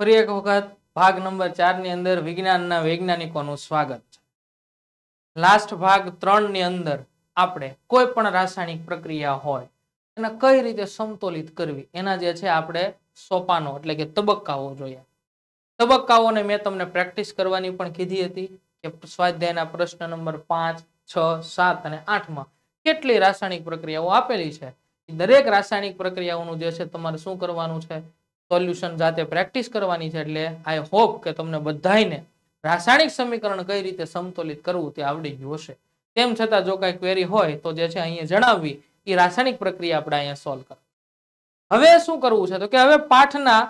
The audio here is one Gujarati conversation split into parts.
ફરી એક વખત ભાગ નંબર ચારની અંદર વિજ્ઞાનના વૈજ્ઞાનિકોનું સ્વાગત છે. લાસ્ટ ભાગ ત્રણની અંદર આપણે કોઈ પણ રાસાયણિક પ્રક્રિયા હોય, એને કઈ રીતે સમતોલિત કરવી, એના જે છે આપણે સોપાનો એટલે કે તબક્કાઓ જોઈએ તબક્કાઓને મેં તમને પ્રેક્ટિસ કરવાની પણ કીધી હતી કે સ્વાધ્યાયના પ્રશ્ન નંબર પાંચ, છ, સાત અને આઠમાં કેટલી રાસાયણિક પ્રક્રિયાઓ આપેલી છે. દરેક રાસાયણિક પ્રક્રિયાઓનું જે છે તમારે શું કરવાનું છે? સોલ્યુશન જાતે પ્રેક્ટિસ કરવાની છે એટલે આઈ હોપ કે તમને બધાને રાસાયણિક સમીકરણ કઈ રીતે સમતોલિત કરવું તે આવડી ગયું હશે. તેમ છતાં જો કઈ ક્વેરી હોય તો જે છે અહીંયા જણાવવી, એ રાસાયણિક પ્રક્રિયા આપણે અહીંયા સોલ્વ કર હવે શું કરવું છે તો કે હવે પાઠના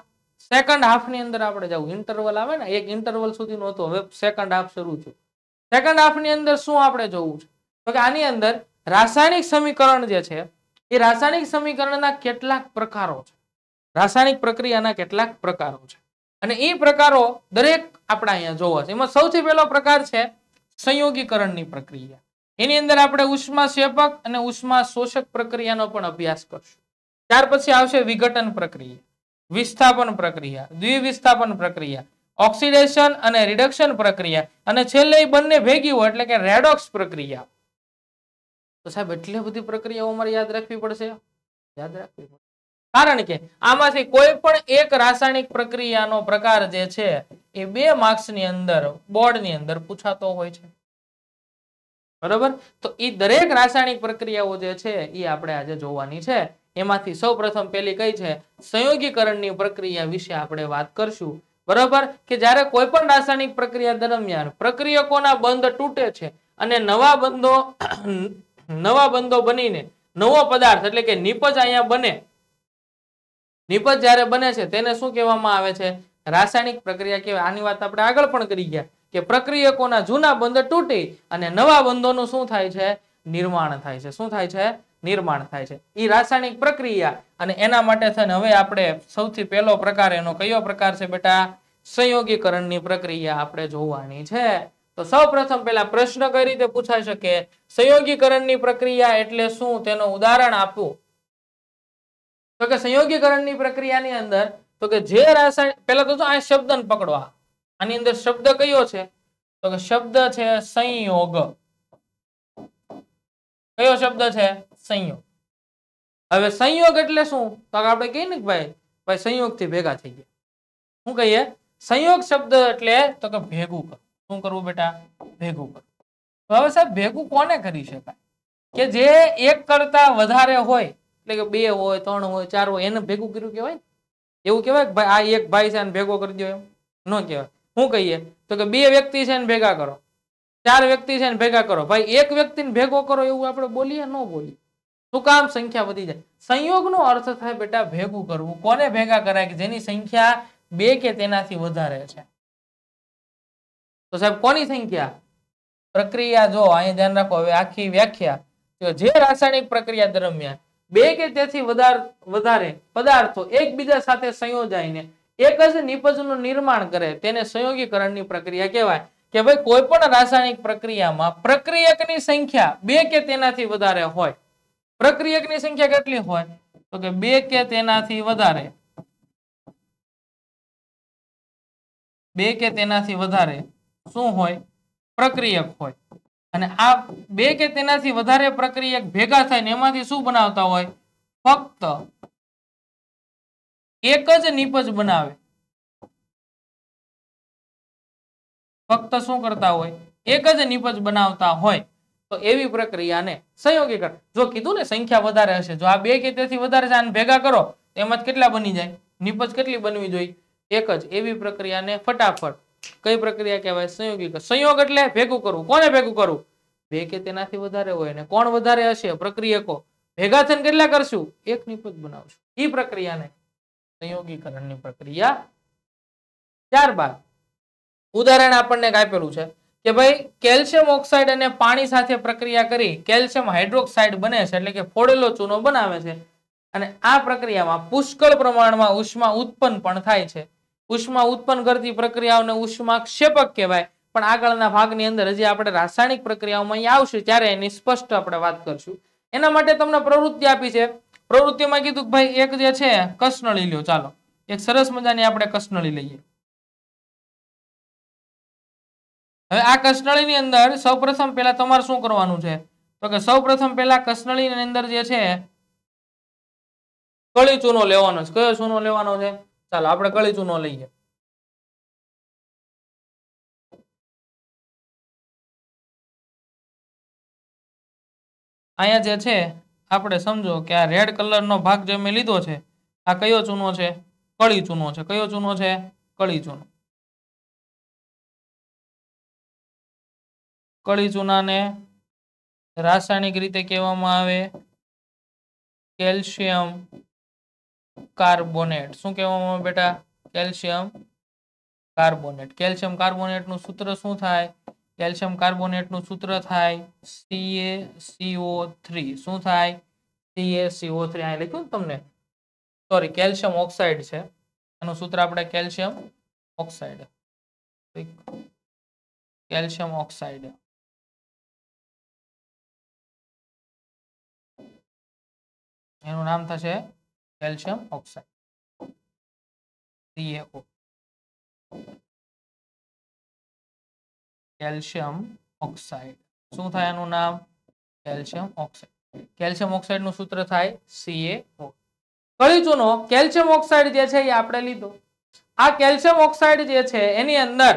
સેકન્ડ હાફની અંદર આપણે જવું ઇન્ટરવલ આવે ને, એક ઇન્ટરવલ સુધી નહોતું. હવે સેકન્ડ હાફ શરૂ થયું. સેકન્ડ હાફની અંદર શું આપણે જોવું છે? તો કે આની અંદર રાસાયણિક સમીકરણ જે છે, એ રાસાયણિક સમીકરણના કેટલાક પ્રકારો છે. રાસાયણિક પ્રક્રિયાના કેટલાક પ્રકારો છે. અને એ પ્રકારો દરેક આપણે અહીંયા જોવા છે. એમાં સૌથી પહેલો પ્રકાર છે સંયોગીકરણની પ્રક્રિયા. એની અંદર આપણે ઉષ્મા શેપક અને ઉષ્મા શોષક પ્રક્રિયાનો પણ અભ્યાસ કરશું. ત્યાર પછી આવશે વિઘટન પ્રક્રિયા, વિસ્થાપન પ્રક્રિયા, દ્વિવિસ્થાપન પ્રક્રિયા, ઓક્સિડેશન અને રિડક્શન પ્રક્રિયા અને છેલ્લે બંને ભેગી હોય એટલે કે રેડોક્સ પ્રક્રિયા. તો સાહેબ, એટલી બધી પ્રક્રિયાઓ અમારે યાદ રાખવી પડશે? યાદ રાખવી પડશે. કારણ કે આમાંથી કોઈ પણ એક રાસાયણિક પ્રક્રિયાનો પ્રકાર જે છે, એ બે માર્ક્સની અંદર બોર્ડની અંદર પૂછાતો હોય છે. બરોબર? તો એ દરેક રાસાયણિક પ્રક્રિયાઓ જે છે એ આપણે આજે જોવાની છે. એમાંથી સૌ પ્રથમ પેલી કઈ છે? સંયોગીકરણની પ્રક્રિયા વિશે આપણે વાત કરશું. બરોબર? કે જ્યારે કોઈ પણ રાસાયણિક પ્રક્રિયા દરમિયાન પ્રક્રિયકોના બંધ તૂટે છે અને નવા બંધો નવા બંધો બનીને નવો પદાર્થ એટલે કે નિપજ અહીંયા બને નિપજ જ્યારે બને છે, તેને શું કહેવામાં આવે છે? રાસાયણિક પ્રક્રિયા કહેવાય. આની વાત આપણે આગળ પણ કરી ગયા કે પ્રક્રિયકોના જૂના બંધ તૂટી અને નવા બંધોનું શું થાય છે? નિર્માણ થાય છે. શું થાય છે? નિર્માણ થાય છે. એ રાસાયણિક પ્રક્રિયા અને એના માટે થઈને હવે આપણે સૌથી પહેલો પ્રકાર એનો કયો પ્રકાર છે બેટા? સંયોગીકરણની પ્રક્રિયા આપણે જોવાની છે. તો સૌ પ્રથમ પ્રશ્ન કઈ રીતે પૂછાઈ શકે? સંયોગીકરણની પ્રક્રિયા એટલે શું? તેનું ઉદાહરણ આપવું તો કે સંયોગીકરણની પ્રક્રિયાની અંદર, તો કે જે રાસાયણ, પહેલા તો આ શબ્દને પકડવા. આની અંદર શબ્દ કયો છે? તો કે શબ્દ છે સંયોગ. કયો શબ્દ છે? સંયોગ. હવે સંયોગ એટલે શું? તો આપણે કહીએ ને ભાઈ ભાઈ સંયોગથી ભેગા થઈ ગયા. શું કહીએ? સંયોગ શબ્દ એટલે તો કે ભેગું કર. શું કરવું બેટા? ભેગું કર. તો હવે સાહેબ, ભેગું કોને કરી શકાય? કે જે એક કરતા વધારે હોય એટલે કે બે હોય, ત્રણ હોય, ચાર હોય, એને ભેગું કર્યું કહેવાય એવું કહેવાય કે ભાઈ, આ એક ભાઈ છે ભેગો કરી દો એમ? ન કહેવાય. શું કહીએ? તો કે બે વ્યક્તિ છે ને ભેગા કરો. ચાર વ્યક્તિ છે ને ભેગા કરો. ભાઈ, એક વ્યક્તિને ભેગો કરો એવું આપણે બોલીએ ન બોલીએ? શું કામ સંખ્યા વધી જાય? સંયોગનો અર્થ થાય બેટા ભેગું કરવું. કોને ભેગા કરાય કે જેની સંખ્યા બે કે તેનાથી વધારે છે? તો સાહેબ, કોની સંખ્યા? પ્રક્રિયા જો, અહીં ધ્યાન રાખો. હવે આખી વ્યાખ્યા. જે રાસાયણિક પ્રક્રિયા દરમિયાન બે કે તેથી વધારે પદાર્થો એકબીજા સાથે સંયોજાઈને એક જ નિપજનું નિર્માણ કરે, તેને સંયોગીકરણની પ્રક્રિયા કહેવાય. કે ભાઈ કોઈ પણ રાસાયણિક પ્રક્રિયામાં પ્રક્રિયકની સંખ્યા બે કે તેનાથી વધારે હોય. પ્રક્રિયકની સંખ્યા કેટલી હોય? તો કે બે કે તેનાથી વધારે. બે કે તેનાથી વધારે શું હોય? પ્રક્રિયક હોય. અને આ બે કે તેનાથી વધારે પ્રક્રિયક ભેગા થાય ને એમાંથી શું બનાવતા હોય? ફક્ત એક જ નિપજ બનાવે. ફક્ત શું કરતા હોય? એક જ નિપજ બનાવતા હોય. તો એવી પ્રક્રિયાને સંયોગીકરણ જો કીધું ને સંખ્યા વધારે હશે, જો આ બે કે તેથી વધારે છે ભેગા કરો એમાં કેટલા બની જાય? નિપજ કેટલી બનવી જોઈએ? એક જ. એવી પ્રક્રિયાને ફટાફટ. કઈ પ્રક્રિયા કહેવાય? સંયોગીકરણ સંયોગ એટલે ભેગું કરવું. કોને ભેગું કરવું? બે કે તેનાથી વધારે હોય ને કોણ વધારે હશે? પ્રક્રિયકો. ભેગા થઈને કેટલા કરશું? એક નિપજ બનાવશું. એ પ્રક્રિયાને સંયોગીકરણની પ્રક્રિયા ત્યારબાદ ઉદાહરણ આપણને આપેલું છે કે ભાઈ, કેલ્શિયમ ઓક્સાઇડ અને પાણી સાથે પ્રક્રિયા કરી કેલ્શિયમ હાઇડ્રોક્સાઇડ બને છે એટલે કે ફોડેલો ચૂનો બનાવે છે. અને આ પ્રક્રિયામાં પુષ્કળ પ્રમાણમાં ઉષ્મા ઉત્પન્ન પણ થાય છે. ઉષ્મા ઉત્પન્ન કરતી પ્રક્રિયાઓને ઉષ્માક્ષેપક કહેવાય. પણ આગળના ભાગની અંદર હજી આપણે રાસાયણિક પ્રક્રિયાઓમાં અહીં ત્યારે એની સ્પષ્ટ આપણે વાત કરશું. એના માટે તમને પ્રવૃત્તિ આપી છે. પ્રવૃત્તિમાં કીધું કે ભાઈ એક જે છે કસનળી લ્યો, ચાલો. એક સરસ મજાની આપણે કસનળી લઈએ. હવે આ કસનળીની અંદર સૌપ્રથમ પહેલા તમારે શું કરવાનું છે? તો કે સૌપ્રથમ પહેલા કસનળીની અંદર જે છે, કળી ચૂનો લેવાનો છે. કયો ચૂનો લેવાનો છે? ચાલો, આપણે કળી ચૂનો લઈએ. અહીંયા જે છે, આપણે સમજો કે આ રેડ કલરનો ભાગ જે મેં લીધો છે, આ કયો ચૂનો છે? કળી ચૂનો છે. કયો ચૂનો છે? કળી ચૂનો. કળી ચૂનાને રાસાયણિક રીતે કહેવામાં આવે કેલ્શિયમ કાર્બોનેટ. શું કહેવામાં આવે બેટા? Calcium carbonate. કેલ્શિયમ કાર્બોનેટનું સૂત્ર શું થાય? કેલ્શિયમ કાર્બોનેટનું સૂત્ર થાય CaCO3 શું થાય? CaCO3 અહીં લખ્યું તમને? સોરી કેલ્શિયમ ઓક્સાઇડ છે. એનું સૂત્ર આપણે કેલ્શિયમ ઓક્સાઇડ. Calcium oxide. એનું નામ થશે calcium oxide. CaO calcium oxide. શું થાય એનું નામ? Calcium oxide. કેલ્શિયમ ઓક્સાઇડનું સૂત્ર થાય CaO કળી ચૂનો કેલ્શિયમ ઓક્સાઇડ જે છે એ આપણે લીધો. આ કેલ્શિયમ ઓક્સાઇડ જે છે એની અંદર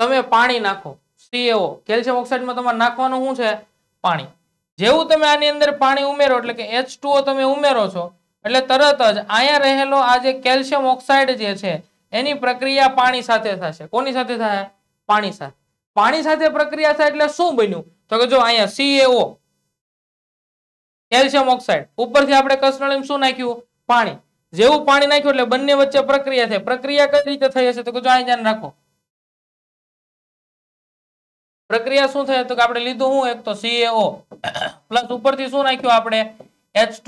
તમે પાણી નાખો. CaO કેલ્શિયમ ઓક્સાઇડમાં તમારે નાખવાનું શું છે? પાણી. જેવું તમે આની અંદર પાણી ઉમેરો, એટલે કે H2O તમે ઉમેરો છો, એટલે તરત જ અહીંયા રહેલો આ જે કેલ્શિયમ ઓક્સાઇડ જે છે એની પ્રક્રિયા પાણી સાથે થશે. કોની સાથે થાય? પાણી સાથે. પાણી સાથે પ્રક્રિયા થાય એટલે શું બન્યું? તો કે જો અહીંયા સીએઓ કેલ્શિયમ ઓક્સાઇડ, ઉપરથી આપણે કસનળીમાં શું નાખ્યું? પાણી. જેવું પાણી નાખ્યું એટલે બંને વચ્ચે પ્રક્રિયા થાય. પ્રક્રિયા કઈ રીતે થઈ હશે? તો કે જો અહીં ધ્યાન રાખો. પ્રક્રિયા શું થાય તો કે આપણે લીધું હું એક તો સીએઓ પ્લસ ઉપરથી શું નાખ્યું આપણે? એચ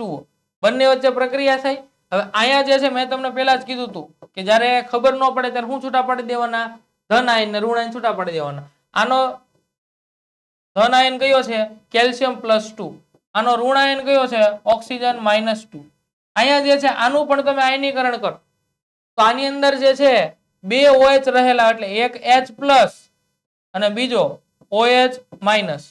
બંને વચ્ચે પ્રક્રિયા થઈ. હવે અહીંયા જે છે, મેં તમને પહેલા જ કીધું હતું કે જ્યારે ખબર ન પડે ત્યારે શું છૂટા પાડી દેવાના? ધન આયન ને ઋણ આયન છૂટા પાડી દેવાના. આનો ધન આયન કયો છે? Calcium plus two. આનો ઋણ આયન કયો છે? Oxygen minus two. અહીંયા જે છે, આનું પણ તમે આયનીકરણ કરો. તો આની અંદર જે છે, બે ઓએચ રહેલા એટલે એક એચ પ્લસ અને બીજો ઓએચ માઇનસ.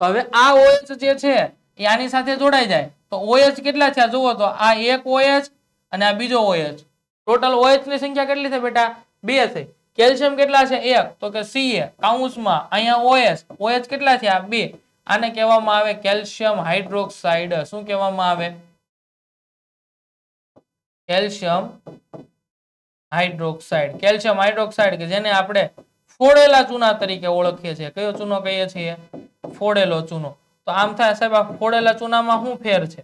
હવે આ ઓએચ જે છે, એ આની સાથે જોડાઈ જાય. તો OH કેટલા થયા જુઓ તો આ એક OH અને આ બીજો OH ટોટલ OH ની સંખ્યા કેટલી થઈ બેટા? બે થઈ કેલ્શિયમ કેટલા છે? એક. તો કે Ca કાઉન્સમાં અહીંયા OH OH કેટલા છે આ બે. આને કહેવામાં આવે કેલ્શિયમ હાઇડ્રોક્સાઇડ. શું કહેવામાં આવે? Calcium hydroxide. કેલ્શિયમ હાઇડ્રોક્સાઇડ કે જેને આપણે ફોડેલા ચૂના તરીકે ઓળખીએ છીએ. કયો ચૂનો કહીએ છીએ? ફોડેલો ચૂનો. તો આમ થાય સાહેબ, આ ફોડેલા ચૂનામાં શું ફેર છે?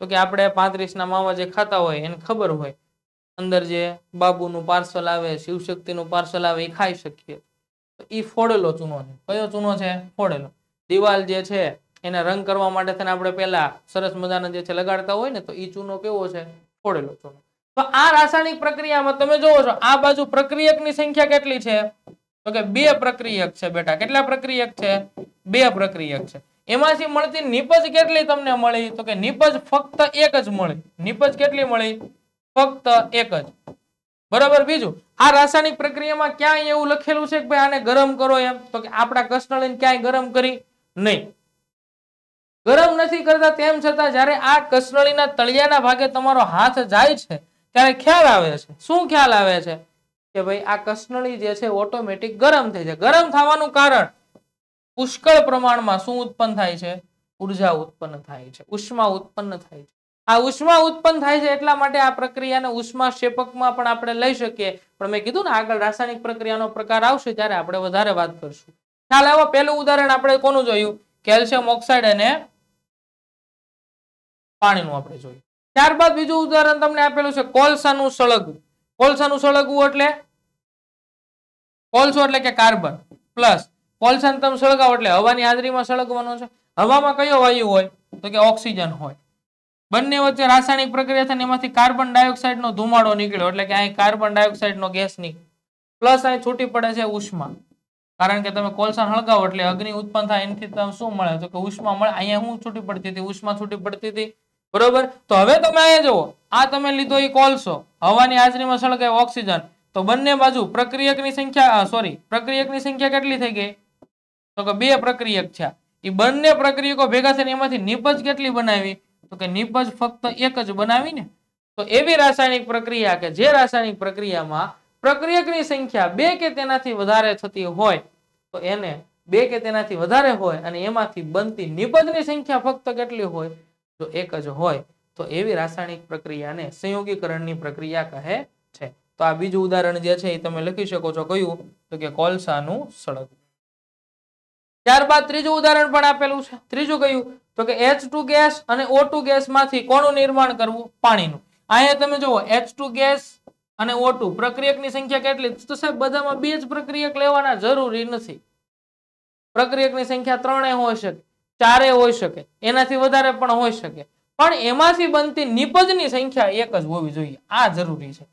તો કે આપણે પાંત્રીસ ના માવા જે ખાતા હોય એને ખબર હોય, અંદર જે બાબુનું પાર્સલ આવે, શિવશક્તિનું પાર્સલ આવે, એ ખાઈ શકીએ. તો ફોડેલો ચૂનો છે. કયો ચૂનો છે? ફોડેલો. દિવાલ જે છે, એને રંગ કરવા માટે થઈને આપણે પહેલા સરસ મજાના જે છે લગાડતા હોય ને, તો એ ચૂનો કેવો છે? ફોડેલો ચૂનો. તો આ રાસાયણિક પ્રક્રિયામાં તમે જોવો છો, આ બાજુ પ્રક્રિયકની સંખ્યા કેટલી છે? તો કે બે પ્રક્રિયક છે બેટા, કેટલા પ્રક્રિયક છે? બે પ્રક્રિયક છે. એમાંથી મળતી નિપજ કેટલી તમને મળી? તો કે નિપજ ફક્ત એક જ મળી. નિપજ કેટલી મળી? ફક્ત એક જ. બરાબર બીજું? આ રાસાયણિક પ્રક્રિયામાં ક્યાંય એવું લખેલું છે કે ભાઈ આને ગરમ કરો એમ? તો કે આપણા કૃષ્ણળીને ક્યાંય ગરમ કરી નહીં. ગરમ નથી કરતા તેમ છતાં જ્યારે આ કસનળીના તળિયાના ભાગે તમારો હાથ જાય છે, ત્યારે ખ્યાલ આવે છે. શું ખ્યાલ આવે છે? કે ભાઈ આ કસનળી જે છે ઓટોમેટિક ગરમ થઈ જાય. ગરમ થવાનું કારણ પુષ્કળ પ્રમાણમાં શું ઉત્પન્ન થાય છે? ઊર્જા ઉત્પન્ન થાય છે. ઉષ્મા ઉત્પન્ન થાય છે. આ ઉષ્મા ઉત્પન્ન થાય છે એટલા માટે આ પ્રક્રિયાને ઉષ્મા શેપકમાં પણ આપણે લઈ શકીએ. પણ મેં કીધું ને, આગળ રાસાયણિક પ્રક્રિયાનો પ્રકાર આવશે ત્યારે આપણે વધારે વાત કરશું. ખ્યાલ આવો પહેલું ઉદાહરણ આપણે કોનું જોયું? કેલ્શિયમ ઓક્સાઇડ અને પાણીનું આપણે જોયું. ત્યારબાદ બીજું ઉદાહરણ તમને આપેલું છે કોલસાનું સળગવું. કોલસાનું સળગવું એટલે? કોલસો એટલે કે કાર્બન. પ્લસ કોલસાને તમે સળગાવો એટલે હવાની હાજરીમાં સળગવાનો છે. હવામાં કયો વાયુ હોય? તો કે ઓક્સિજન હોય. બંને વચ્ચે રાસાયણિક પ્રક્રિયા થાય એમાંથી કાર્બન ડાયોક્સાઇડનો ધુમાડો નીકળ્યો એટલે કે અહીં કાર્બન ડાયોક્સાઇડનો ગેસ નીકળ્યો પ્લસ અહીં છૂટી પડે છે ઉષ્મા. કારણ કે તમે કોલસા હળગાવો એટલે અગ્નિ ઉત્પન્ન થાય, એનાથી તમને શું મળે? તો કે ઉષ્મા મળે. અહીંયા શું છૂટી પડતી હતી, ઉષ્મા છૂટી પડતી હતી. બરોબર? તો હવે તમે અહીંયા જુઓ. આ તમે લીધો એ કોલસો હવાની હાજરીમાં સળગાય ઓક્સિજન. તો બંને બાજુ પ્રક્રિયકની સંખ્યા સોરી પ્રક્રિયકની સંખ્યા કેટલી થઈ ગઈ? તો કે બે પ્રક્રિયક છે. એ બંને પ્રક્રિયકો ભેગા થઈને એમાંથી નિપજ કેટલી બનાવી? તો કે નિપજ ફક્ત એક જ બનાવી ને તો એવી રાસાયણિક પ્રક્રિયા કે જે રાસાયણિક પ્રક્રિયામાં પ્રક્રિયકની સંખ્યા બે કે તેનાથી વધારે થતી હોય, તો એને બે કે તેનાથી વધારે હોય અને એમાંથી બનતી નિપજની સંખ્યા ફક્ત કેટલી હોય? તો એક જ હોય, તો એવી રાસાયણિક પ્રક્રિયાને સંયોગીકરણની પ્રક્રિયા કહે છે. તો આ બીજું ઉદાહરણ જે છે એ તમે લખી શકો છો કયું? તો કે કોલસાનું સળગ. ત્યારબાદ ત્રીજું ઉદાહરણ પણ આપેલું છે. ત્રીજું કયું? તો કે એચ ટુ ગેસ અને ઓ ગેસમાંથી કોનું નિર્માણ કરવું? પાણીનું. અહીંયા તમે જુઓ એચ ટુ ગેસ અને ઓ ટુ પ્રક્રિયકની સંખ્યા કેટલી? તો સાહેબ, બધામાં બે જ પ્રક્રિયક લેવાના જરૂરી નથી. પ્રક્રિયકની સંખ્યા ત્રણે હોઈ શકે. ચારે હોઈ શકે, એનાથી વધારે પણ હોઈ શકે. પણ એમાંથી બનતી નિપજની સંખ્યા એક જ હોવી જોઈએ. આ જરૂરી છે.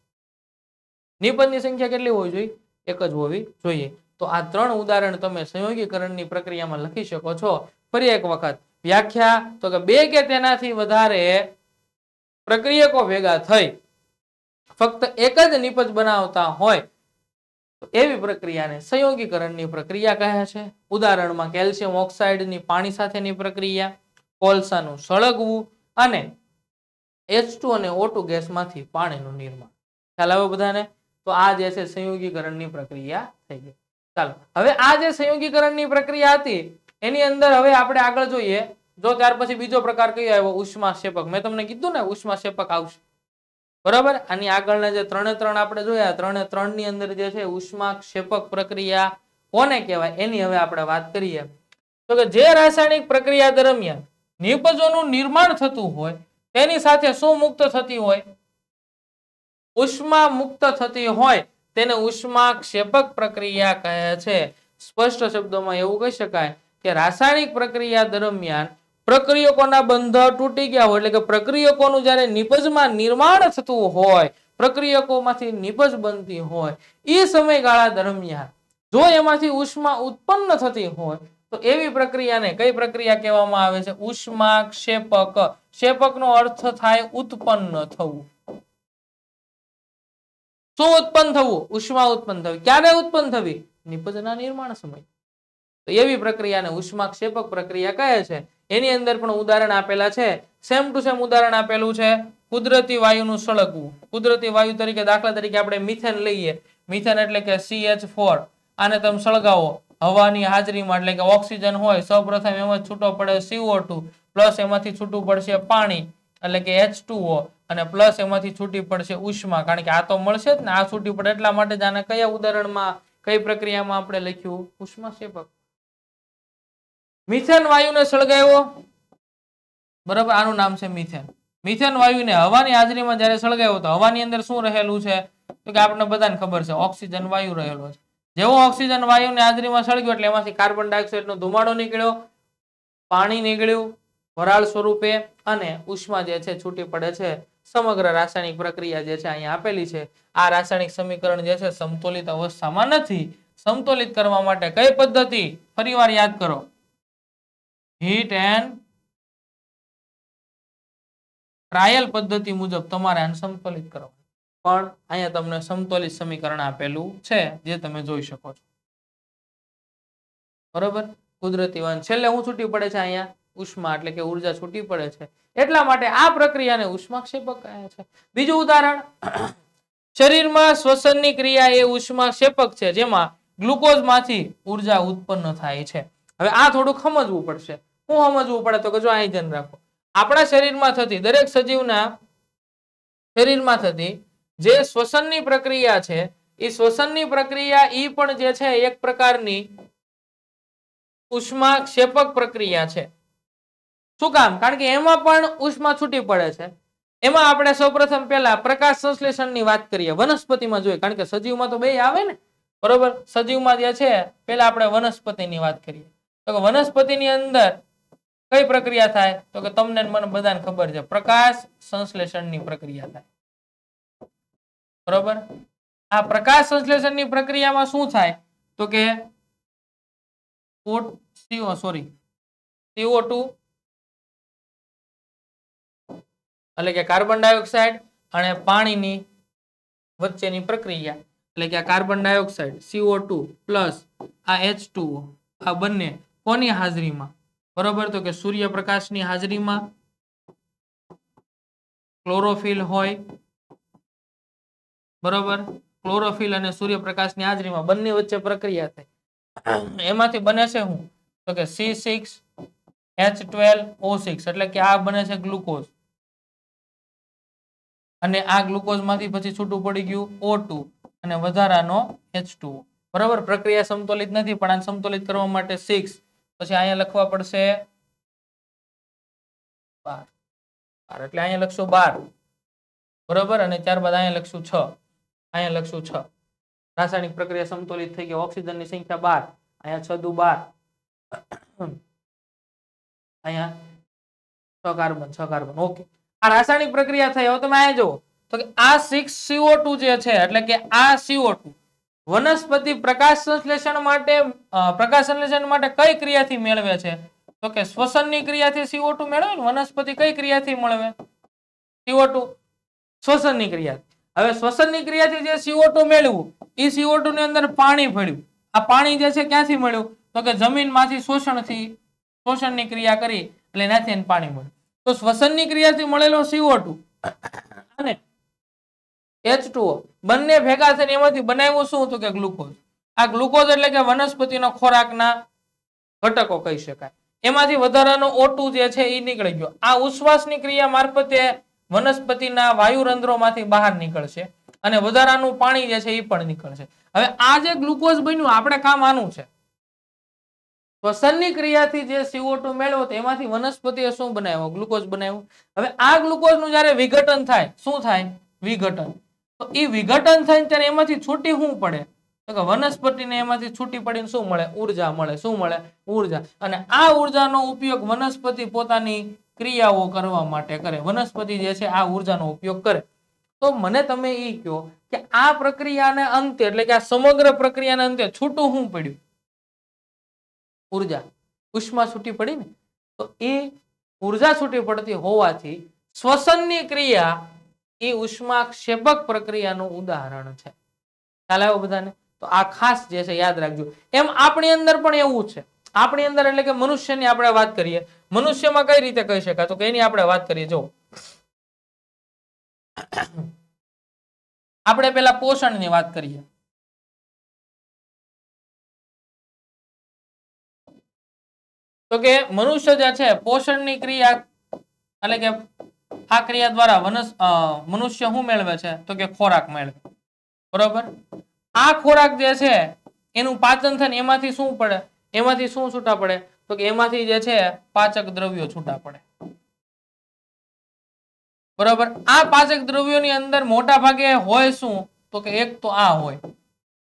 નિપજની સંખ્યા કેટલી હોવી જોઈએ? એક જ હોવી જોઈએ. તો આ ત્રણ ઉદાહરણ તમે સંયોગીકરણની પ્રક્રિયામાં લખી શકો છો. ફરી એક વખત વ્યાખ્યા, તો કે બે કે તેનાથી વધારે પ્રક્રિયકો ભેગા થઈ ફક્ત એક જ નિપજ બનાવતા હોય એવી પ્રક્રિયાને સંયોગીકરણની પ્રક્રિયા કહે છે. ઉદાહરણમાં કેલ્શિયમ ઓક્સાઇડની પાણી સાથેની પ્રક્રિયા, કોલસાનું સળગવું અને એચ અને ઓટુ ગેસમાંથી પાણીનું નિર્માણ. ખ્યાલ આવે બધાને? તો આ જે છે સંયોગીકરણની પ્રક્રિયા થઈ ગઈ. ચાલો, હવે આ જે સંયોગીકરણની પ્રક્રિયા હતી, એની અંદર હવે આપણે આગળ જોઈએ. જો ત્યાર પછી બીજો પ્રકાર કયો આવ્યો? ઉષ્મા શેપક મેં તમને કીધું ને ઉષ્મા શેપક આવશે. બરાબર? આની આગળના જે ત્રણે ત્રણ આપણે જોયા, ત્રણે ત્રણની અંદર જે છે ઉષ્મા ક્ષેપક પ્રક્રિયા કોને કહેવાય? એની હવે આપણે વાત કરીએ. તો કે જે રાસાયણિક પ્રક્રિયા દરમિયાન નિપજોનું નિર્માણ થતું હોય, તેની સાથે શું મુક્ત થતી હોય? ઉષ્મા મુક્ત થતી હોય, તેને ઉષ્મા ક્ષેપક પ્રક્રિયા કહે છે. સ્પષ્ટ શબ્દોમાં એવું કહી શકાય કે રાસાયણિક પ્રક્રિયા દરમિયાન પ્રક્રિયકોના બંધ તૂટી ગયા હોય એટલે કે પ્રક્રિયકોનું જ્યારે નિપજમાં નિર્માણ થતું હોય, પ્રક્રિયકોમાંથી નિપજ બનતી હોય, એ સમયગાળા દરમિયાન જો એમાંથી ઉષ્મા ઉત્પન્ન થતી હોય, તો એવી પ્રક્રિયાને કઈ પ્રક્રિયા કહેવામાં આવે છે? ઉષ્મા ક્ષેપક ક્ષેપકનો અર્થ થાય ઉત્પન્ન થવું. શું ઉત્પન્ન થવું? ઉષ્મા ઉત્પન્ન થવી. ક્યારે ઉત્પન્ન થવી? નિપજના નિર્માણ સમય. તો એવી પ્રક્રિયાને ઉષ્માક્ષેપક પ્રક્રિયા કહે છે. એની અંદર પણ ઉદાહરણ આપેલા છે. સેમ ટુ સેમ ઉદાહરણ આપેલું છે. કુદરતી વાયુનું સળગવું. કુદરતી વાયુ તરીકે દાખલા તરીકે આપણે મિથેન લઈએ. મિથેન એટલે કે ફોર આને તમે સળગાવો. હવાની હાજરીમાં એટલે કે ઓક્સિજન હોય, સૌપ્રથમ એમાં છૂટો પડે સીઓ પ્લસ એમાંથી છૂટું પડશે પાણી, એટલે કે એચ અને પ્લસ એમાંથી છૂટી પડશે ઉષ્મા. કારણ કે આ તો મળશે જ ને. આ છૂટી પડે એટલા માટે જ આને કયા ઉદાહરણમાં, કઈ પ્રક્રિયામાં આપણે લખ્યું? ઉષ્મા શેપક મિથેન વાયુને સળગાવ્યો? બરાબર, આનું નામ છે મિથેન. મિથેન વાયુને હવાની હાજરીમાં જ્યારે સળગાવ્યો તો હવાની અંદર શું રહેલું છે? તો કે આપણને બધાને ખબર છે, ઓક્સિજન વાયુ રહેલો છે. જેવો ઓક્સિજન વાયુની હાજરીમાં સળગ્યો એટલે એમાંથી કાર્બન ડાયોક્સાઇડનો ધુમાડો નીકળ્યો, પાણી નીકળ્યું, વરાળ સ્વરૂપે અને ઉષ્મા જે છે છૂટી પડે છે. સમગ્ર રાસાયણિક પ્રક્રિયા જે છે અહીંયા આપેલી છે. આ રાસાયણિક સમીકરણ જે છે સમતોલિત અવસ્થામાં નથી. સમતોલિત કરવા માટે કઈ પદ્ધતિ? ફરીવાર યાદ કરો. હીટ એન્ડ ટ્રાયલ પદ્ધતિ મુજબ તમારે આને સમતોલિત કરો પણ અહીંયા તમને સમતોલિત સમીકરણ આપેલું છે, જે તમે જોઈ શકો છો. બરોબર? કુદરતી વન. છેલ્લે હું છૂટી પડે છે અહીંયા? ઉષ્મા, એટલે કે ઊર્જા છૂટી પડે છે. એટલા માટે આ પ્રક્રિયાને ઉષ્માક્ષેપક કહે છે. બીજું ઉદાહરણ. શરીરમાં શ્વસનની ક્રિયા એ ઉષ્માક્ષેપક છે, જેમાં ગ્લુકોઝમાંથી ઊર્જા ઉત્પન્ન થાય છે. હવે આ થોડું સમજવું પડશે. શું સમજવું પડે તો કે જો અહીં ધ્યાન રાખો. આપણા શરીરમાં થતી, દરેક સજીવના શરીરમાં થતી જે શ્વસનની પ્રક્રિયા છે, એ શ્વસનની પ્રક્રિયા એ પણ જે છે, એક પ્રકારની ઉષ્મા ક્ષેપક પ્રક્રિયા છે. શું કામ? કારણ કે એમાં પણ ઉષ્મા છૂટી પડે છે. એમાં આપણે સૌપ્રથમ પહેલા પ્રકાશ સંશ્લેષણની વાત કરીએ, વનસ્પતિમાં જોઈએ. કારણ કે સજીવમાં તો બે આવે ને, બરોબર? સજીવમાં જે છે પેલા આપણે વનસ્પતિની વાત કરીએ. તો વનસ્પતિની અંદર કઈ પ્રક્રિયા થાય? તો કે તમને મને બધાને ખબર છે. પ્રકાશ સંશ્લેષણની પ્રક્રિયા થાય. બરોબર? આ પ્રકાશ સંશ્લેષણની પ્રક્રિયામાં શું થાય? તો કે સોરી સીઓ ટુ એટલે કે કાર્બન ડાયોક્સાઇડ અને પાણીની વચ્ચેની પ્રક્રિયા. એટલે કે આ carbon dioxide CO two plus આ એચ આ બંને કોની હાજરીમાં? બરોબર? તો કે સૂર્યપ્રકાશની હાજરીમાં ક્લોરોફિલ હોય. બરોબર? ક્લોરોફિલ અને સૂર્યપ્રકાશની હાજરીમાં બંને વચ્ચે પ્રક્રિયા થાય. એમાંથી બને છે હું? તો કે C six H twelve O six, એટલે કે આ બને છે ગ્લુકોઝ. અને આ ગ્લુકોઝમાંથી પછી છૂટું પડી ગયું ઓ અને વધારાનો એચ બરાબર? પ્રક્રિયા સમતોલિત નથી, પણ આ સમતોલિત કરવા માટે સિક્સ પછી અહીંયા લખવા પડશે બાર. બાર એટલે અહીંયા લખશું બાર. બરોબર? અને ત્યારબાદ અહીંયા લખશું છ. અહીંયા લખશું છ. રાસાયણિક પ્રક્રિયા સંતુલિત થઈ ગઈ. ઓક્સિજનની સંખ્યા બાર. અહીંયા છ દુ બાર. અહીંયા છ કાર્બન છ કાર્બન. ઓકે. આ રાસાયણિક પ્રક્રિયા થઈ. હવે તમે અહીંયા જુઓ. તો આ સિક્સ સીઓ ટુ જે છે, એટલે કે આ સીઓ ટુ વનસ્પતિ પ્રકાશ સંશ્લેષણ માટે પ્રકાશ સંશ્લેષણ માટે કઈ ક્રિયાથી મેળવે છે? તો કે શ્વસનની ક્રિયાથી સીઓ ટુ મેળવે ને વનસ્પતિ કઈ ક્રિયાથી મેળવે? સીઓ ટુ શ્વસનની ક્રિયા. હવે શ્વસનની ક્રિયાથી જે સીઓ ટુ મેળવું એ સીઓ ટુ ની અંદર પાણી ભળ્યું. આ પાણી જે છે ક્યાંથી મળ્યું? તો કે જમીનમાંથી શોષણથી શોષણની ક્રિયા કરી, એટલે એનાથી એને પાણી મળ્યું. તો શ્વસનની ક્રિયાથી મળેલો સીઓ ટુ અને એચ બંને ભેગા થઈને એમાંથી બનાવ્યું શું તો કે ગ્લુકોઝ? આ ગ્લુકોઝ એટલે કે વનસ્પતિનો ખોરાકના ઘટકો કહી શકાય. એમાંથી વધારાનો O2 જે છે એ નીકળી ગયો. આ ઉશ્વાસની ક્રિયા મારફતે વનસ્પતિના વાયુરંધ્રોમાંથી બહાર નીકળશે અને વધારાનું પાણી જે છે એ પણ નીકળશે. હવે આ જે ગ્લુકોઝ બન્યું, આપણે કામ આનું છે? શ્વસનની ક્રિયાથી જે CO2 મેળવો એમાંથી વનસ્પતિએ શું બનાવ્યો? ગ્લુકોઝ બનાવ્યું. હવે આ ગ્લુકોઝનું જ્યારે વિઘટન થાય, શું થાય? વિઘટન. એ વિઘટન થાય ત્યારે એમાંથી છૂટી શું પડે? વનસ્પતિને એમાંથી છૂટી પડીને શું મળે? ઊર્જા મળે. શું મળે? ઊર્જા. અને આ ઉર્જાનો ઉપયોગ વનસ્પતિ પોતાની ક્રિયાઓ કરવા માટે કરે. વનસ્પતિ જે છે, આ ઉર્જાનો ઉપયોગ કરે. તો મને તમે એ કહો કે આ પ્રક્રિયાને અંતે, એટલે કે આ સમગ્ર પ્રક્રિયાને અંતે છૂટું શું પડ્યું? ઊર્જા. ઉષ્મા છૂટી પડી ને? તો એ ઊર્જા છૂટી પડતી હોવાથી શ્વસનની ક્રિયા એ ઉષ્માક્ષેપક પ્રક્રિયાનું ઉદાહરણ છે. ખ્યાલ આવ્યો બધાને? તો આ ખાસ જે છે યાદ રાખજો. એમ આપણી અંદર પણ એવું છે. આપણી અંદર એટલે કે મનુષ્યની આપણે વાત કરીએ. મનુષ્યમાં કઈ રીતે કહી શકાય? તો એની આપણે વાત કરીએ. જો આપણે પેલા પોષણની વાત કરીએ. તો કે મનુષ્ય જે છે, પોષણની ક્રિયા એટલે કે આ ક્રિયા દ્વારા મનુષ્ય શું મેળવે છે? તો કે ખોરાક મેળવે. બરોબર? આ ખોરાક જે છે, એનું પાચન થાય એમાંથી શું પડે? એમાંથી શું છૂટા પડે? તો કે એમાંથી જે છે, પાચક દ્રવ્યો છૂટા પડે. બરોબર? આ પાચક દ્રવ્યોની અંદર મોટા ભાગે હોય શું? તો કે એક તો આ હોય.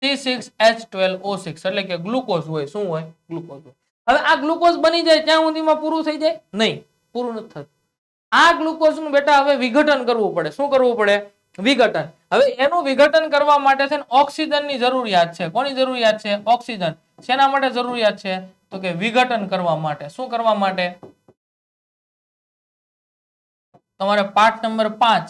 C six H twelve O six એટલે કે ગ્લુકોઝ હોય. શું હોય? ગ્લુકોઝ હવે આ ગ્લુકોઝ બની જાય ત્યાં સુધીમાં પૂરું થઈ જાય? નહીં. પૂરું નથી થતું. આ ગ્લુકોઝનું બેટા હવે વિઘટન કરવું પડે. શું કરવું પડે? વિઘટન. હવે એનું વિઘટન કરવા માટે છે ને ઓક્સિજનની જરૂરિયાત છે. કોની જરૂરિયાત છે? ઓક્સિજન. શેના માટે જરૂરિયાત છે? તો કે વિઘટન કરવા માટે. શું કરવા માટે? તમારે પાઠ નંબર પાંચ,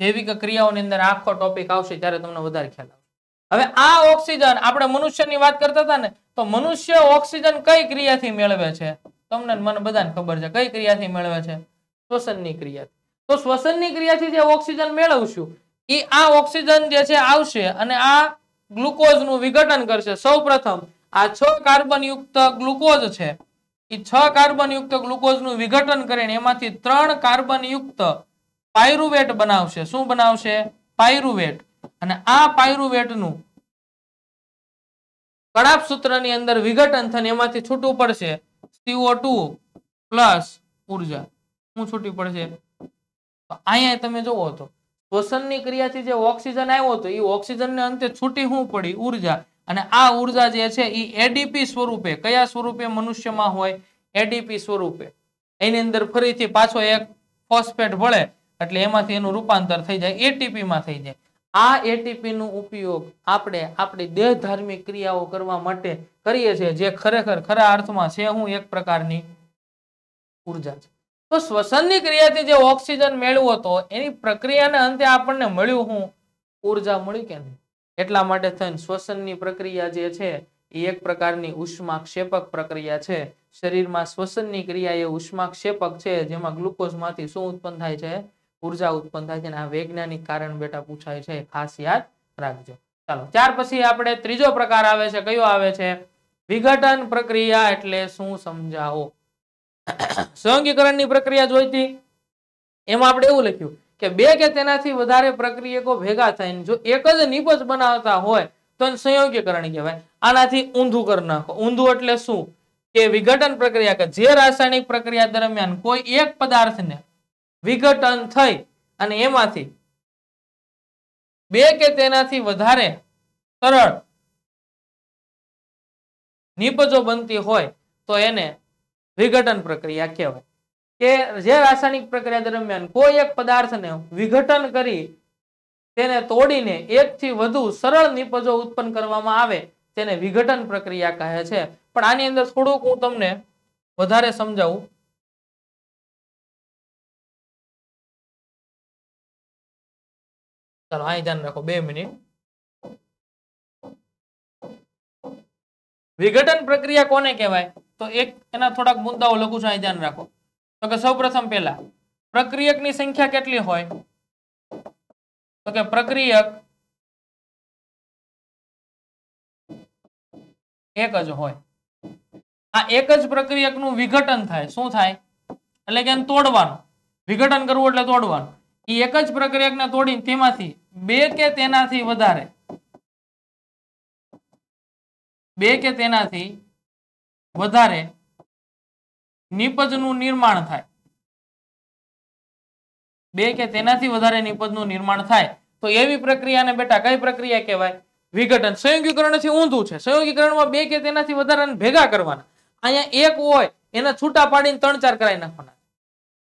જૈવિક ક્રિયાઓની અંદર આખો ટોપિક આવશે ત્યારે તમને વધારે ખ્યાલ આવશે. હવે આ ઓક્સિજન, આપણે મનુષ્યની વાત કરતા હતા ને, તો મનુષ્ય ઓક્સિજન કઈ ક્રિયાથી મેળવે છે? તમને ને મને બધાને ખબર છે. કઈ ક્રિયાથી મેળવે છે? શ્વસનની ક્રિયાથી તો શ્વસનની ક્રિયાથી જે ઓક્સિજન મેળવશું, એ આ ઓક્સિજન જે છે આવશે અને આ ગ્લુકોઝનું વિઘટન કરશે. સૌપ્રથમ આ છ કાર્બન યુક્ત ગ્લુકોઝ છે. એ છ કાર્બન યુક્ત ગ્લુકોઝનું વિઘટન કરીને એમાંથી ત્રણ કાર્બન યુક્ત પાયરુવેટ બનાવશે. શું બનાવશે? પાયરુવેટ. અને આ પાયરુવેટનું કડાપ સૂત્રની અંદર વિઘટન થઈને એમાંથી છૂટું પડશે. સીઓ ટુ પ્લસ ઊર્જા શું છૂટી પડશે. અહીંયા તમે જોવો તો, શ્વસનની ક્રિયાથી જે ઓક્સિજન આવ્યો હતો એ ઓક્સિજનને અંતે છૂટી શું પડી? ઊર્જા. અને આ ઊર્જા જે છે એ એડીપી સ્વરૂપે, કયા સ્વરૂપે મનુષ્યમાં હોય? એડીપી સ્વરૂપે. એની અંદર ફરીથી પાછો એક ફોસ્ફેટ ભળે, એટલે એમાંથી એનું રૂપાંતર થઈ જાય એટીપી માં થઈ જાય. આ એટીપી નો ઉપયોગ આપણે આપણી દેહ ધાર્મિક ક્રિયાઓ કરવા માટે કરીએ છીએ, જે ખરેખર ખરા અર્થમાં છે, હું એક પ્રકારની ઊર્જા છે. તો શ્વસનની ક્રિયાથી જે ઓક્સિજન મેળવ્યો હતો, એની પ્રક્રિયાને અંતે આપણને મળ્યું હું? ઊર્જા મળી કે નહીં? એટલા માટે થઈને શ્વસનની પ્રક્રિયા જે છે, એ એક પ્રકારની ઉષ્માક્ષેપક પ્રક્રિયા છે. શરીરમાં શ્વસનની ક્રિયા એ ઉષ્માક્ષેપક છે, જેમાં ગ્લુકોઝમાંથી શું ઉત્પન્ન થાય છે? ઊર્જા ઉત્પન્ન થાય છે અને આ વૈજ્ઞાનિક કારણ બેટા પૂછાય છે ખાસ યાદ રાખજો. ચાલો, ત્યાર પછી આપણે ત્રીજો પ્રકાર આવે છે, કયો આવે છે? વિઘટન પ્રક્રિયા એટલે શું સમજાવો? સંયોગીકરણની પ્રક્રિયા જોઈતી. એમાં આપણે એવું લખ્યું કે બે કે તેનાથી વધારે પ્રક્રિયકો ભેગા થઈને જો એક જ નિપજ બનાવતા હોય, તો સંયોગીકરણ કહેવાય. આનાથી ઊંધું કરી નાખો. ઊંધું એટલે શું? કે વિઘટન પ્રક્રિયા કે જે રાસાયણિક પ્રક્રિયા દરમિયાન કોઈ એક પદાર્થને વિઘટન થઈ અને એમાંથી બે કે તેનાથી વધારે સરળ નિપજો બનતી હોય, તો એને વિઘટન પ્રક્રિયા કહેવાય. કે જે રાસાયણિક પ્રક્રિયા દરમિયાન કોઈ એક પદાર્થને વિઘટન કરી તેને તોડીને એકથી વધુ સરળ નિપજો ઉત્પન્ન કરવામાં આવે, તેને વિઘટન પ્રક્રિયા કહે છે. પણ આની અંદર થોડુંક હું તમને વધારે સમજાવું. ચાલો, અહીં ધ્યાન રાખો, બે મિનિટ. વિઘટન પ્રક્રિયા કોને કહેવાય? તો એક એના થોડાક મુદ્દાઓ લખું છું અહીં ધ્યાન રાખો. તો કે સૌપ્રથમ પહેલા, પ્રક્રિયકની સંખ્યા કેટલી હોય? તો કે પ્રક્રિયક એક જ હોય. આ એક જ પ્રક્રિયકનું વિઘટન થાય. શું થાય? એટલે કે તોડવાનું. વિઘટન કરવું એટલે તોડવાનું. એ એક જ પ્રક્રિયકને તોડીને તેમાંથી બે કે તેનાથી વધારે, બે કે તેનાથી વધારે નિપજનું નિર્માણ થાય. બે કે તેનાથી વધારે નિપજનું નિર્માણ થાય. તો એવી પ્રક્રિયાને બેટા કઈ પ્રક્રિયા કહેવાય? વિઘટન. સંયોગીકરણથી ઊંધું છે. સંયોગીકરણમાં બે કે તેનાથી વધારે ભેગા કરવાના. અહીંયા એક હોય, એને છૂટા પાડીને ત્રણ ચાર કરાવી નાખવાના.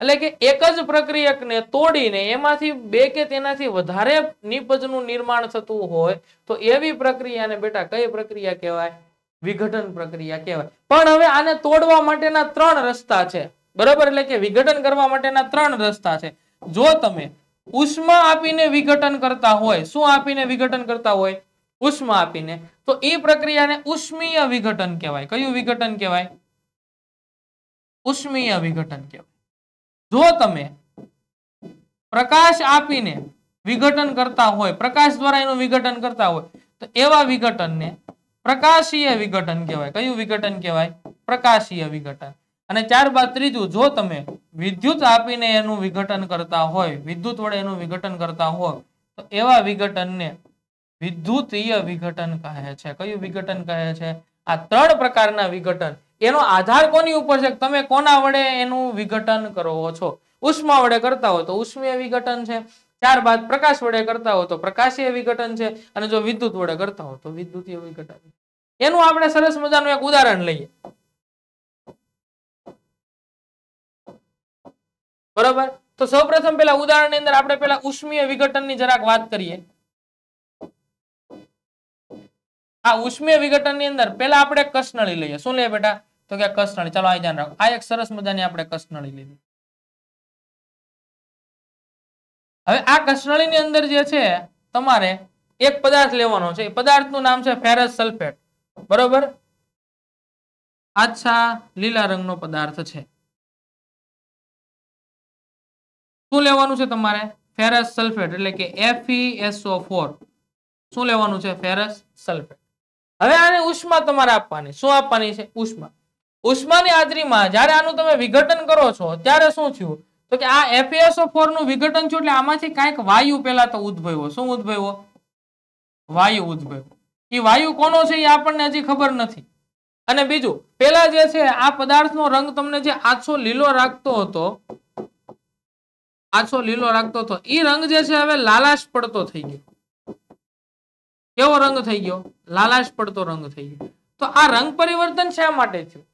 એટલે કે એક જ પ્રક્રિયકને તોડીને એમાંથી બે કે તેનાથી વધારે નિપજનું નિર્માણ થતું હોય, તો એવી પ્રક્રિયાને બેટા કઈ પ્રક્રિયા કહેવાય? વિઘટન પ્રક્રિયા કહેવાય. પણ હવે આને તોડવા માટેના ત્રણ રસ્તા છે. બરોબર? એટલે કે વિઘટન કરવા માટેના ત્રણ રસ્તા છે. જો તમે ઉષ્મા આપીને વિઘટન કરતા હોય, શું આપીને વિઘટન કરતા હોય? ઉષ્મા આપીને. તો એ પ્રક્રિયાને ઉષ્મીય વિઘટન કહેવાય. કયું વિઘટન કહેવાય? ઉષ્મીય વિઘટન કહેવાય. જો તમે પ્રકાશ આપીને વિઘટન કરતા હોય, પ્રકાશ દ્વારા એનું વિઘટન કરતા હોય, તો એવા વિઘટનને પ્રકાશીય વિઘટન કહેવાય. કયું વિઘટન કહેવાય? પ્રકાશીય વિઘટન. અને ત્યારબાદ ત્રીજું, જો તમે વિદ્યુત આપીને એનું વિઘટન કરતા હોય, વિદ્યુત વડે એનું વિઘટન કરતા હોય, તો એવા વિઘટનને વિદ્યુતીય વિઘટન કહે છે. કયું વિઘટન કહે છે? આ ત્રણ પ્રકારના વિઘટન. એનો આધાર કોની ઉપર છે? તમે કોના વડે એનું વિઘટન કરો છો? ઉષ્મા વડે કરતા હોય તો ઉષ્મીય વિઘટન છે. ત્યારબાદ પ્રકાશ વડે કરતા હો તો પ્રકાશીય વિઘટન છે અને જો વિદ્યુત વડે કરતા હો તો વિદ્યુતીય વિઘટન. એનું આપણે સરસ મજાનું એક ઉદાહરણ લઈએ. બરોબર? તો સૌપ્રથમ પેલા ઉદાહરણની અંદર આપણે પેલા ઉષ્મીય વિઘટનની જરાક વાત કરીએ. આ ઉષ્મીય વિઘટનની અંદર પેલા આપણે કસનળી લઈએ. શું લઈએ બેટા? તો કે કસનળી ચાલો આ ધ્યાન રાખો. આ એક સરસ મજાની આપણે કસનળી લીધી. હવે આ કસનળીની અંદર જે છે, તમારે એક પદાર્થ લેવાનો છે. એ પદાર્થનું નામ છે ફેરસ સલ્ફેટ. બરોબર? આછા લીલા રંગનો પદાર્થ છે. શું લેવાનું છે તમારે? ફેરસ સલ્ફેટ, એટલે કે FeSO4 શું લેવાનું છે? Ferrous sulphate. હવે આને ઉષ્મા તમારે આપવાની. શું આપવાની છે? ઉષ્મા. ઉષ્માની હાજરીમાં જ્યારે આનું તમે વિઘટન કરો છો, ત્યારે શું થયું? તો કે આ FeSO4 નું વિઘટન થયું એટલે આમાંથી કાંઈક વાયુ પહેલા તો ઉદ્ભવ્યો. શું ઉદ્ભવ્યો? વાયુ ઉદ્ભવ્યો. એ વાયુ કોનો છે એ આપણને હજી ખબર નથી. અને બીજું પેલા જે છે આ પદાર્થનો રંગ તમને જે આછો લીલો રાખતો હતો, આછો લીલો રાખતો હતો એ રંગ જે છે હવે લાલાશ પડતો થઈ ગયો. કેવો રંગ થઈ ગયો? લાલાશ પડતો રંગ થઈ ગયો. તો આ રંગ પરિવર્તન શા માટે થયું?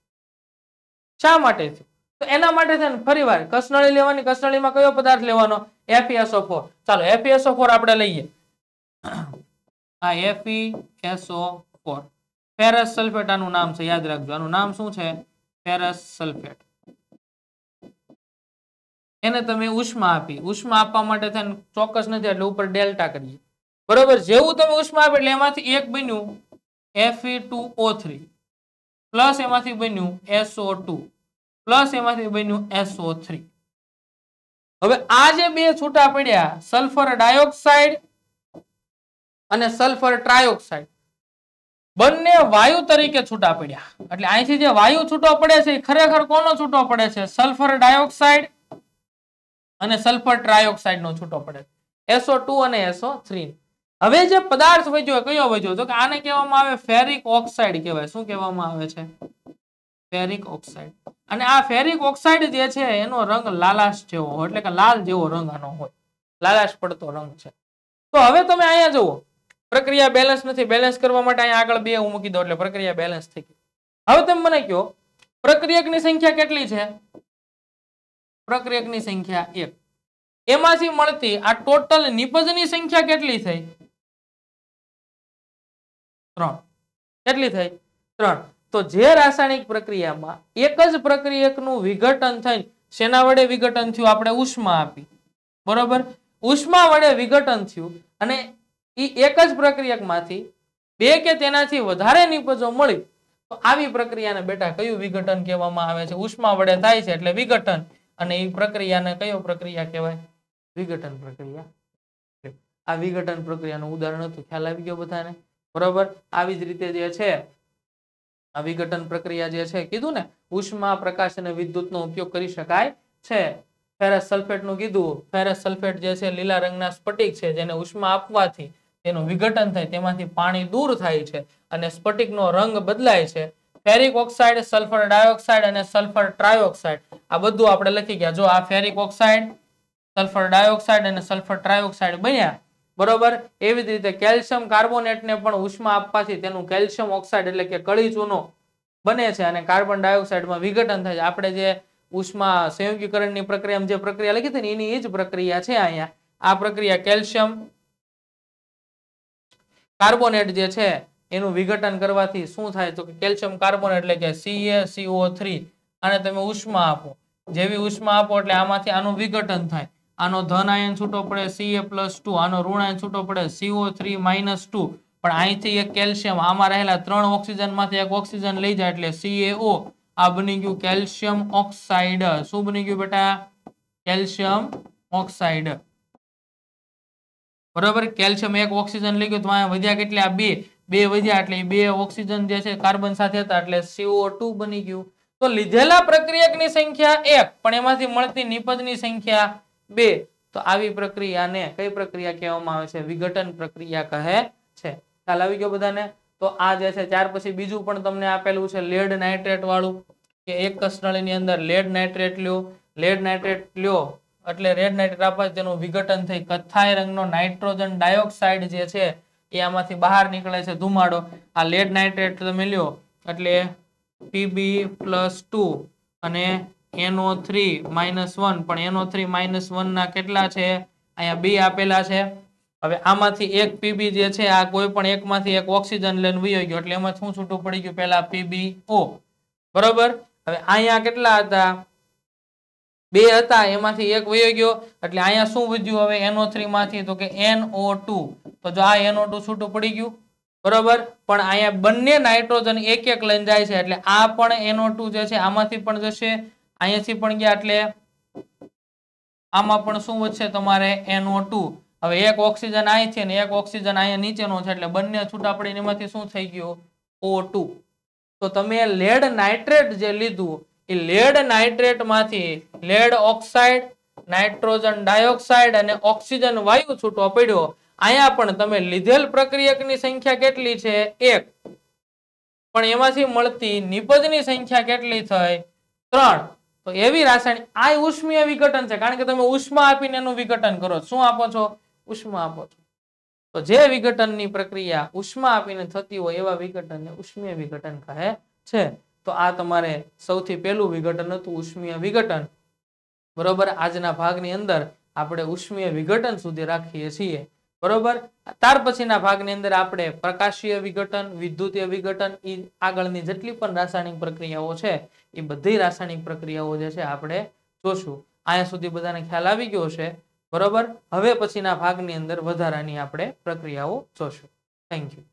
શા માટે થયું? તો એના માટે છે ને ફરી વાર કસનળી લેવાની કસનળીમાં કયો પદાર્થ લેવાનો? FeSO4 ચાલો FeSO4 આપણે લઈએ. આ FeSO4 ફેરસ સલ્ફેટ આનું નામ છે, યાદ રાખજો. આનું નામ શું છે? ફેરસ સલ્ફેટ એને તમે ઉષ્મા આપી, ઉષ્મા આપવા માટે થઈને ચોક્કસ નથી, એટલે ઉપર ડેલ્ટા કરીએ. બરોબર? જેવું તમે ઉષ્મા આપી એટલે એમાંથી એક બન્યું Fe two O three plus એમાંથી બન્યું SO ટુ પ્લસ એમાંથી બન્યું એસઓ હવે આ જે બે છૂટા પડ્યા, સલ્ફર ડાયોક્સાઇડ અને સલ્ફર ટ્રાયોક્સાઇડ, બંને વાયુ તરીકે છૂટા પડ્યા. એટલે અહીંથી જે વાયુ છૂટો પડે છે ખરેખર કોનો છૂટો પડે છે? સલ્ફર ડાયોક્સાઇડ અને સલ્ફર ટ્રાયોક્સાઇડ નો છૂટો પડે એસો ટુ અને એસો થ્રી હવે જે પદાર્થ વધ્યો કયો વધ્યો? તો કે આને કહેવામાં આવે ફેરિક ઓક્સાઇડ કહેવાય. શું કહેવામાં આવે છે? Ferric oxide. અને આ ફેરિક ઓક્સાઇડ જે છે, એનો રંગ લાલાશ જેવો એટલે કે લાલ જેવો રંગ આનો હોય. લાલાશ પડતો રંગ છે. તો હવે તમે અહીંયા જુઓ. પ્રક્રિયા બેલેન્સ નથી. બેલેન્સ કરવા માટે અહીંયા આગળ બે હું મૂકી દઉં, એટલે પ્રક્રિયા બેલેન્સ થઈ ગઈ. હવે તમે મને કહો, પ્રક્રિયકની સંખ્યા કેટલી છે? પ્રક્રિયકની સંખ્યા એક. એમાંથી મળતી આ ટોટલ નિપજની સંખ્યા કેટલી થઈ? ત્રણ. કેટલી થઈ? ત્રણ. તો જે રાસાયણિક પ્રક્રિયામાં એક જ પ્રક્રિયકનું વિઘટન થઈને શેના વડે વિઘટન થયું? આપણે ઉષ્મા આપી. બરોબર? ઉષ્મા વડે વિઘટન થયું અને એ એક જ પ્રક્રિયકમાંથી બે કે તેનાથી વધારે નિપજો મળી, તો આવી પ્રક્રિયાને બેટા કયું વિઘટન કહેવામાં આવે છે? ઉષ્મા વડે થાય છે એટલે વિઘટન. અને એ પ્રક્રિયાને કયો પ્રક્રિયા કહેવાય? વિઘટન પ્રક્રિયા. આ વિઘટન પ્રક્રિયાનું ઉદાહરણ હતું. ખ્યાલ આવી ગયો બધાને? બરોબર? આવી જ રીતે જે છે આ વિઘટન પ્રક્રિયા જે છે કીધું ને, ઉષ્મા, પ્રકાશ અને વિદ્યુતનો ઉપયોગ કરી શકાય છે. ફેરસ સલ્ફેટનું કીધું. ફેરસ સલ્ફેટ જે છે લીલા રંગના સ્ફટિક છે, જેને ઉષ્મા આપવાથી તેનું વિઘટન થાય, તેમાંથી પાણી દૂર થાય છે અને સ્ફટિકનો રંગ બદલાય છે. ફેરિક ઓક્સાઇડ, સલ્ફર ડાયોક્સાઇડ અને સલ્ફર ટ્રાયોક્સાઇડ. આ બધું આપણે લખી ગયા. જો આ ફેરિક ઓક્સાઇડ, સલ્ફર ડાયોક્સાઇડ અને સલ્ફર ટ્રાયોક્સાઇડ બન્યા બરોબર? એવી જ રીતે કેલ્શિયમ કાર્બોનેટને પણ ઉષ્મા આપવાથી તેનું કેલ્શિયમ ઓક્સાઇડ એટલે કે કળી ચૂનો બને છે અને કાર્બન ડાયોક્સાઇડમાં વિઘટન થાય છે. આપણે જે ઉષ્મા સંયોગીકરણની પ્રક્રિયામાં જે પ્રક્રિયા લખી હતી એની એ જ પ્રક્રિયા છે અહીંયા. આ પ્રક્રિયા કેલ્શિયમ કાર્બોનેટ જે છે, એનું વિઘટન કરવાથી શું થાય? તો કેલ્શિયમ કાર્બોનેટ એટલે કે CaCO3 આને તમે ઉષ્મા આપો. જેવી ઉષ્મા આપો એટલે આમાંથી આનું વિઘટન થાય. આનો ધન આયન છૂટો પડે ટુ. આનો ઋણ આયન છૂટો પડે CO થ્રી માઇનસ ટુ. પણ અહીંથી એક કેલ્શિયમ, આમાં રહેલા ત્રણ ઓક્સિજનમાંથી એક ઓક્સિજન લઈ જાય એટલે CaO આ બની ગયું કેલ્શિયમ ઓક્સાઇડ. શું બની ગયું બેટા? Calcium oxide. બરોબર? કેલ્શિયમ એક ઓક્સિજન લઈ ગયું, તો અહીંયા વધ્યા કેટલા? બે. બે વધ્યા એટલે બે ઓક્સિજન જે છે, કાર્બન સાથે હતા એટલે CO2 બની ગયું. તો લીધેલા પ્રક્રિયકની સંખ્યા એક, પણ એમાંથી મળતી નિપજની સંખ્યા બે. તો આવી પ્રક્રિયાને કઈ પ્રક્રિયા કહેવામાં આવે છે? વિઘટન પ્રક્રિયા કહે છે. ખ્યાલ આવી ગયો બધાને? તો આ જે છે, ત્યાર પછી બીજું પણ તમને આપેલું છે લેડ નાઇટ્રેટ વાળું. કે એક કસનળીની અંદર લેડ નાઇટ્રેટ લ્યો. લેડ નાઇટ્રેટ લ્યો એટલે રેડ નાઇટ્રેટ આપવા તેનું વિઘટન થઈ. કથ્થાઈ રંગનો નાઇટ્રોજન ડાયોક્સાઇડ જે છે, એ આમાંથી બહાર નીકળે છે ધુમાડો. આ લેડ નાઇટ્રેટ તમે લ્યો એટલે પીબી પ્લસ ટુ અને એનઓ થ્રી માઇનસ વન પણ એનઓ થ્રી માઇનસ વન ના કેટલા છે? અહીંયા બી આપેલા છે. હવે આમાંથી એક પીબી જે છે, આ કોઈ પણ એકમાંથી એક ઓક્સિજન લઈને વયો ગયો, એટલે એમાં શું છૂટું પડી ગયું? પેલા પીબી બરોબર? હવે અહીંયા કેટલા હતા? બે હતા, એમાંથી એક વયો ગયો, એટલે અહીંયા શું વધ્યું? હવે એનઓ થ્રી માંથી, તો કે એનઓ ટુ તો જો આ એનઓ ટુ છૂટું પડી ગયું, બરોબર? પણ અહીંયા બંને નાઇટ્રોજન એક એક લઈને જાય છે, એટલે આ પણ એનઓ ટુ જે છે, આમાંથી પણ જશે અહીંયાથી પણ ગયા એટલે આમાં પણ શું વધશે? તમારે એનો ટુ હવે એક ઓક્સિજન અહીં છે ને એક ઓક્સિજન અહીંયા નીચેનો છે એટલે બંને છૂટા પડીને એમાંથી શું થઈ ગયું? ઓ તો તમે લેડ નાઇટ્રેટ જે લીધું, એ લેડ નાઇટ્રેટમાંથી લેડ ઓક્સાઇડ નાઇટ્રોજન ડાયોક્સાઇડ અને ઓક્સિજન વાયુ છૂટો પડ્યો. અહીંયા પણ તમે લીધેલ પ્રક્રિયકની સંખ્યા કેટલી છે? એક. પણ એમાંથી મળતી નિપજની સંખ્યા કેટલી થઈ? ત્રણ. તો એવી રાસાયણિક આ ઉષ્મીય વિઘટન છે, કારણ કે તમે ઉષ્મા આપીને એનું વિઘટન કરો શું આપો છો? ઉષ્મા આપો છો. તો જે વિઘટનની પ્રક્રિયા ઉષ્મા આપીને થતી હોય એવા વિઘટનને ઉષ્મીય વિઘટન કહે છે. તો આ તમારે સૌથી પહેલું વિઘટન હતું ઉષ્મીય વિઘટન. બરોબર? આજના ભાગની અંદર આપણે ઉષ્મીય વિઘટન સુધી રાખીએ છીએ. બરોબર? ત્યાર પછીના ભાગની અંદર આપણે પ્રકાશીય વિઘટન, વિદ્યુતીય વિઘટન એ આગળની જેટલી પણ રાસાયણિક પ્રક્રિયાઓ છે એ બધી રાસાયણિક પ્રક્રિયાઓ જે છે આપણે જોશું. અહીંયા સુધી બધાને ખ્યાલ આવી ગયો છે બરોબર? હવે પછીના ભાગની અંદર વધારાની આપણે પ્રક્રિયાઓ જોશું. Thank you